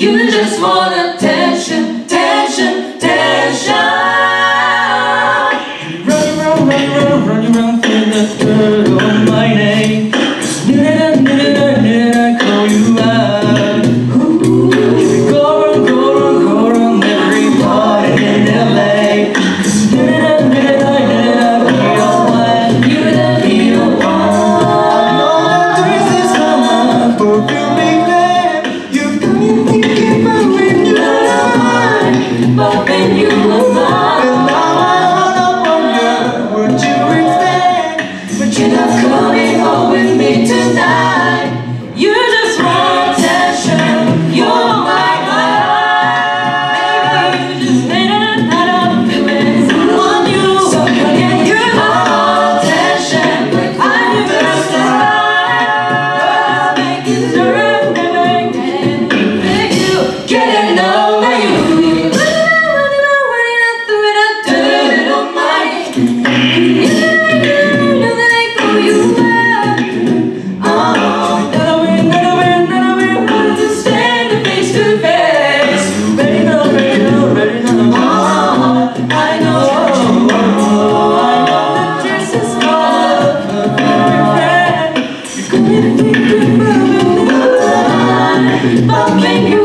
You just wanna tell. Don't make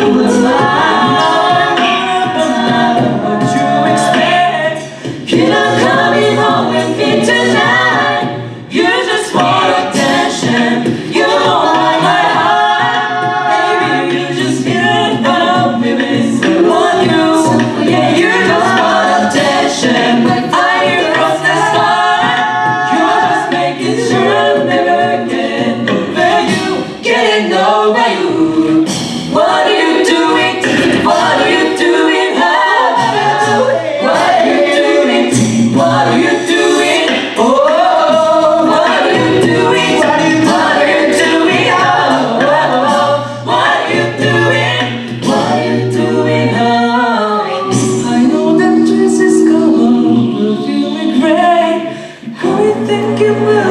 you.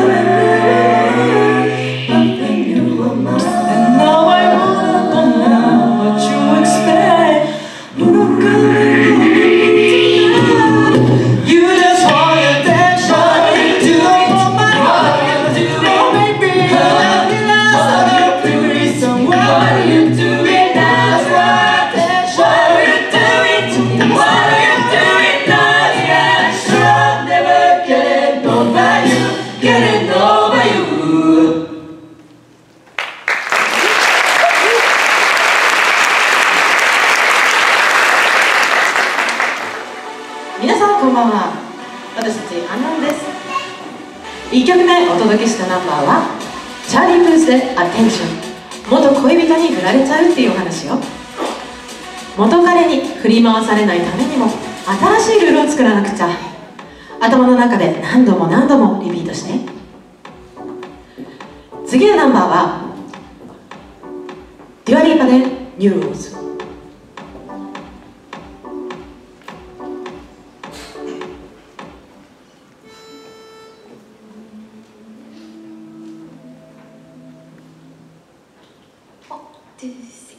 こんばんは。私たちアナンです。1曲目お届けしたナンバーはチャーリー・プースで「Attention」元恋人に振られちゃうっていうお話よ。元彼に振り回されないためにも新しいルールを作らなくちゃ。頭の中で何度も何度もリピートして。次のナンバーはデュア・リパで New Rules 어, 둘, 셋.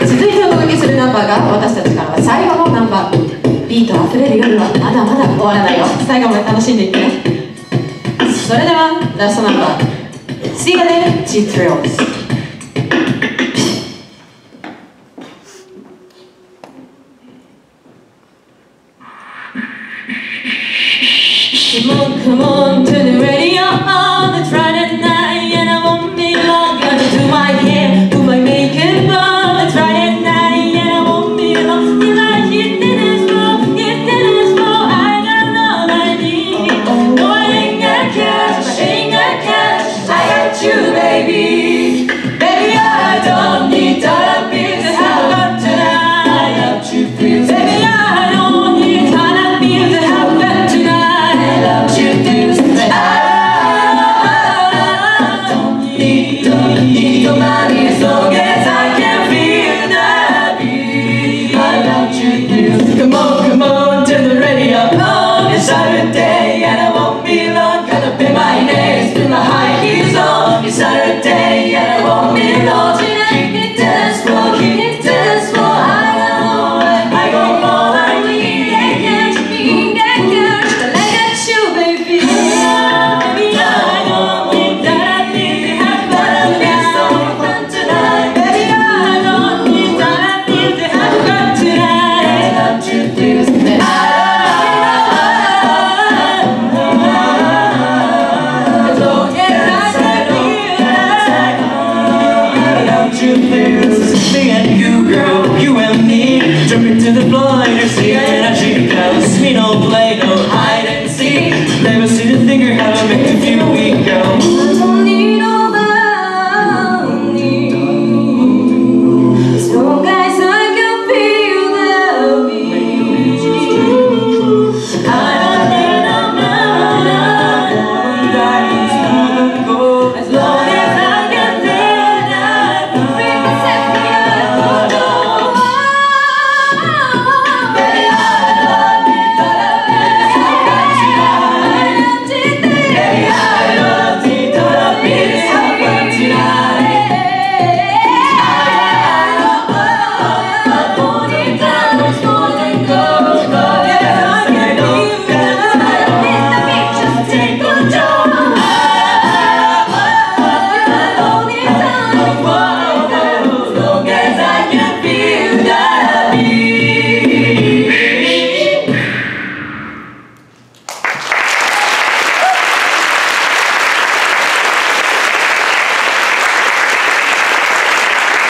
続いてお届けするナンバーが私たちからは最後のナンバー。ビートあふれる夜はまだまだ終わらないよ。最後まで楽しんでいってね。それではラストナンバー「シガで G トリオス」Come on, come on.